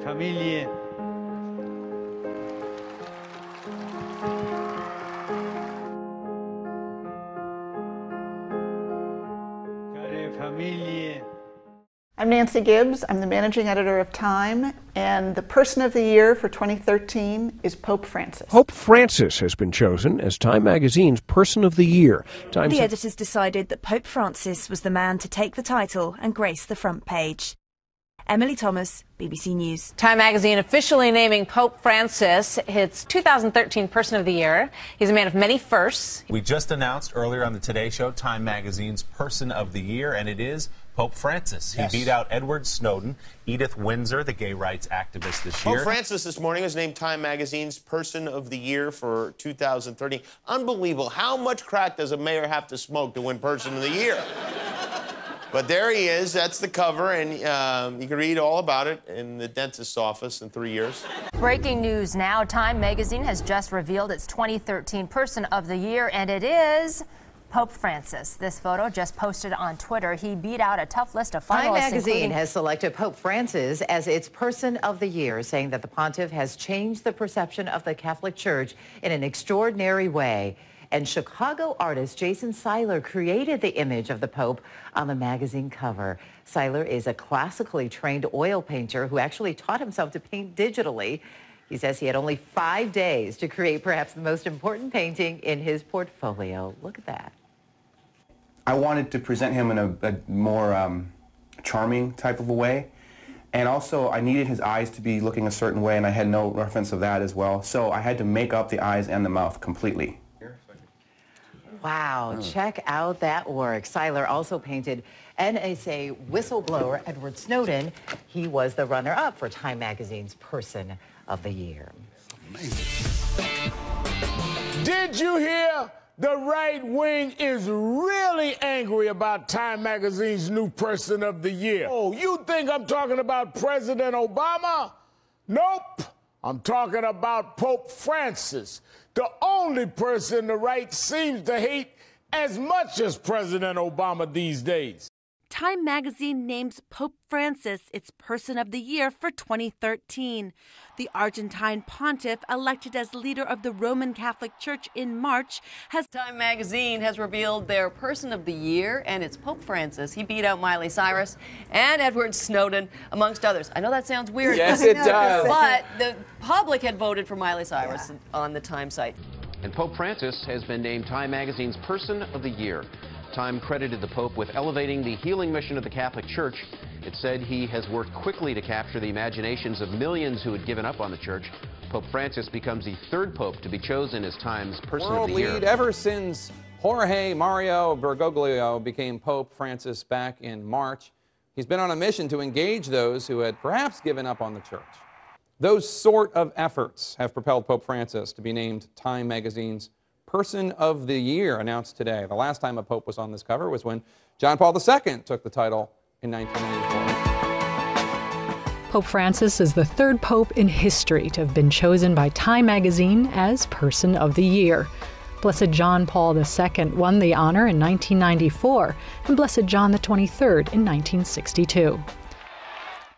famiglie. Care. I'm Nancy Gibbs. I'm the managing editor of Time, and the person of the year for 2013 is Pope Francis. Pope Francis has been chosen as Time magazine's Person of the Year. Time The editors decided that Pope Francis was the man to take the title and grace the front page. Emily Thomas, BBC News. Time magazine officially naming Pope Francis its 2013 Person of the Year. He's a man of many firsts. We just announced earlier on the Today Show Time Magazine's Person of the Year, and it is Pope Francis. He beat out Edward Snowden, Edith Windsor, the gay rights activist this year. Pope. Francis this morning was named Time Magazine's Person of the Year for 2013. Unbelievable. How much crack does a mayor have to smoke to win Person of the Year? But there he is. That's the cover, and um, you can read all about it in the dentist's office in three years. Breaking news now. Time magazine has just revealed its 2013 Person of the Year, and it is Pope Francis. This photo just posted on Twitter. He beat out a tough list of finalists. Time magazine has selected Pope Francis as its Person of the Year, saying that the pontiff has changed the perception of the Catholic Church in an extraordinary way. And Chicago artist Jason Seiler created the image of the Pope on the magazine cover. Seiler is a classically trained oil painter who actually taught himself to paint digitally. He says he had only five days to create perhaps the most important painting in his portfolio. Look at that. I wanted to present him in a, a more um, charming type of a way. And also, I needed his eyes to be looking a certain way, and I had no reference of that as well. So I had to make up the eyes and the mouth completely. Wow, check out that work. Seiler also painted NSA whistleblower Edward Snowden. He was the runner-up for Time Magazine's Person of the Year. Did you hear? The right wing is really angry about Time Magazine's new person of the year. Oh, you think I'm talking about President Obama? Nope. I'm talking about Pope Francis, the only person the right seems to hate as much as President Obama these days. Time magazine names Pope Francis its Person of the Year for 2013. The Argentine pontiff, elected as leader of the Roman Catholic Church in March, has. Time magazine has revealed their Person of the Year, and it's Pope Francis. He beat out Miley Cyrus and Edward Snowden, amongst others. I know that sounds weird. Yes, it does. But the public had voted for Miley Cyrus on the Time site. And Pope Francis has been named Time Magazine's Person of the Year. Time credited the Pope with elevating the healing mission of the Catholic Church. It said he has worked quickly to capture the imaginations of millions who had given up on the Church. Pope Francis becomes the third Pope to be chosen as Time's Person World of the Year. lead ever since Jorge Mario Bergoglio became Pope Francis back in March. He's been on a mission to engage those who had perhaps given up on the church. Those sort of efforts have propelled Pope Francis to be named Time magazine's Person of the Year, announced today. The last time a pope was on this cover was when John Paul II took the title in 1984. Pope Francis is the third pope in history to have been chosen by Time magazine as Person of the Year. Blessed John Paul II won the honor in 1994, and Blessed John XXIII in 1962.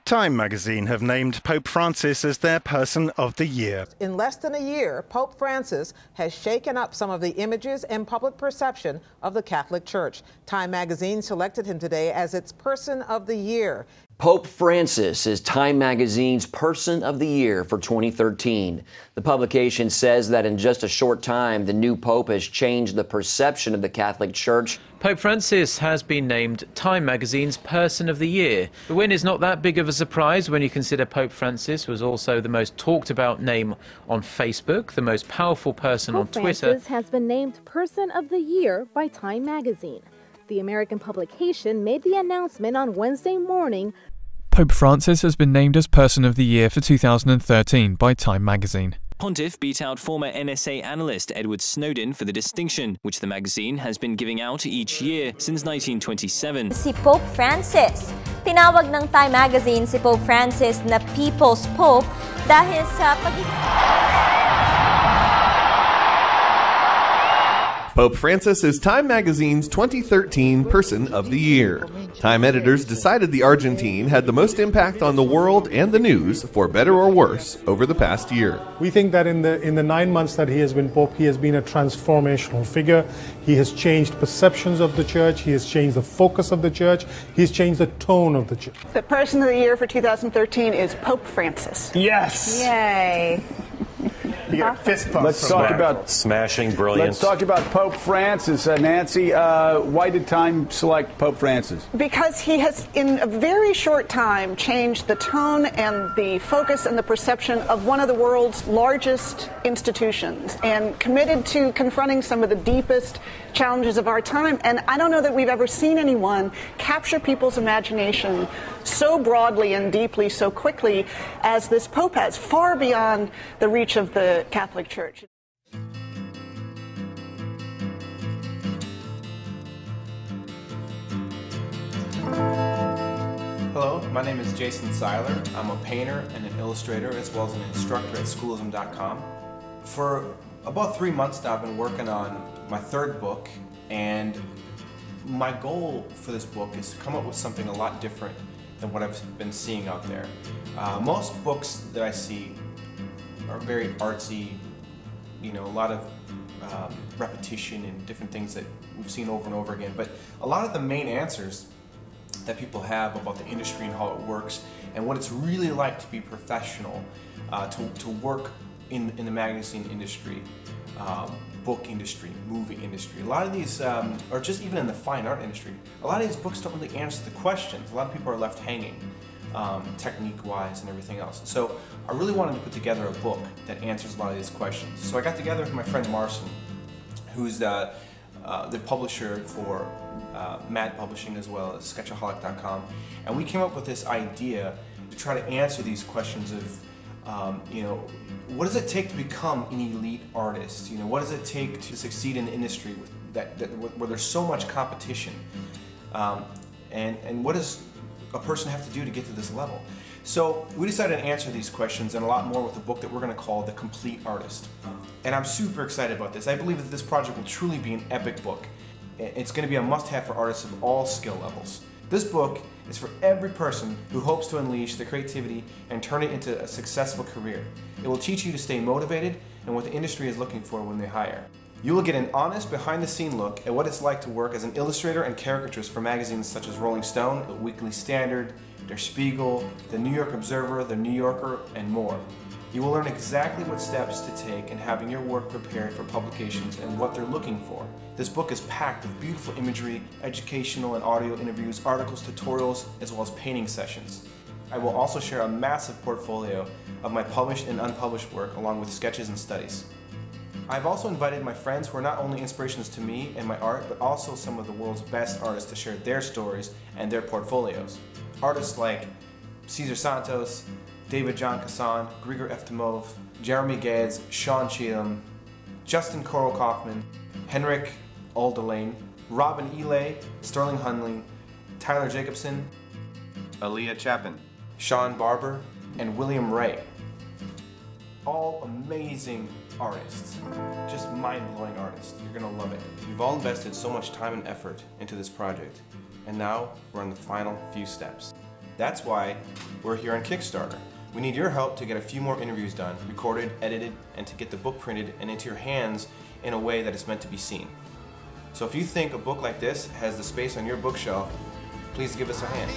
Time magazine have named Pope Francis as their Person of the Year. In less than a year, Pope Francis has shaken up some of the images and public perception of the Catholic Church. Time magazine selected him today as its Person of the Year. Pope Francis is Time Magazine's Person of the Year for 2013. The publication says that in just a short time, the new Pope has changed the perception of the Catholic Church. Pope Francis has been named Time Magazine's Person of the Year. The win is not that big of a surprise when you consider Pope Francis was also the most talked about name on Facebook, the most powerful person on Pope Twitter. Francis has been named Person of the Year by Time Magazine. The American publication made the announcement on Wednesday morning. Pope Francis has been named as Person of the Year for 2013 by Time magazine. Pontiff beat out former NSA analyst Edward Snowden for the distinction, which the magazine has been giving out each year since 1927. Si Pope Francis. Tinawag ng Time Magazine si Pope Francis na People's Pope dahil sa Pope Francis is Time Magazine's 2013 Person of the Year. Time editors decided the Argentine had the most impact on the world and the news, for better or worse, over the past year. We think that in the in the nine months that he has been Pope, he has been a transformational figure. He has changed perceptions of the church. He has changed the focus of the church. He's changed the tone of the church. The person of the year for 2013 is Pope Francis. Yes. Yay. You got fist bumps. Let's talk there. about smashing brilliance. Let's talk about Pope Francis. Uh, Nancy, uh, why did Time select Pope Francis? Because he has, in a very short time, changed the tone and the focus and the perception of one of the world's largest institutions and committed to confronting some of the deepest challenges of our time. And I don't know that we've ever seen anyone capture people's imagination so broadly and deeply, so quickly as this Pope has, far beyond the reach of the Catholic Church. Hello, my name is Jason Seiler. I'm a painter and an illustrator as well as an instructor at schoolism.com. For about three months now, I've been working on my third book, and my goal for this book is to come up with something a lot different than what I've been seeing out there. Uh, most books that I see are very artsy, you know, a lot of um, repetition and different things that we've seen over and over again. But a lot of the main answers that people have about the industry and how it works and what it's really like to be professional, uh, to, to work in, in the magazine industry, um, book industry, movie industry. A lot of these, um, or just even in the fine art industry, a lot of these books don't really answer the questions. A lot of people are left hanging. Um, technique-wise and everything else. So I really wanted to put together a book that answers a lot of these questions. So I got together with my friend Marcin, who's uh, the publisher for uh, Mad Publishing as well as Sketchaholic.com, and we came up with this idea to try to answer these questions of, um, you know, what does it take to become an elite artist? You know, what does it take to succeed in the industry that, that where there's so much competition? Um, and and what does a person have to do to get to this level? So we decided to answer these questions and a lot more with a book that we're going to call The Complete Artist. And I'm super excited about this. I believe that this project will truly be an epic book. It's going to be a must-have for artists of all skill levels. This book is for every person who hopes to unleash their creativity and turn it into a successful career. It will teach you to stay motivated and what the industry is looking for when they hire. You will get an honest, behind-the-scene look at what it's like to work as an illustrator and caricaturist for magazines such as Rolling Stone, The Weekly Standard, Der Spiegel, The New York Observer, The New Yorker, and more. You will learn exactly what steps to take in having your work prepared for publications and what they're looking for. This book is packed with beautiful imagery, educational and audio interviews, articles, tutorials, as well as painting sessions. I will also share a massive portfolio of my published and unpublished work along with sketches and studies. I've also invited my friends who are not only inspirations to me and my art, but also some of the world's best artists to share their stories and their portfolios. Artists like Cesar Santos, David Jon Kassan, Grigor Eftimov, Jeremy Geddes, Sean Cheetham, Justin Coro Kaufman, Henrik Uldalen, Robin Eley, Sterling Hundley, Tyler Jacobson, Aleah Chapin, Shawn Barber, and William Ray. All amazing artists, just mind-blowing artists. You're gonna love it. We've all invested so much time and effort into this project, and now we're on the final few steps. That's why we're here on Kickstarter. We need your help to get a few more interviews done, recorded, edited, and to get the book printed and into your hands in a way that it's meant to be seen. So if you think a book like this has the space on your bookshelf, please give us a hand.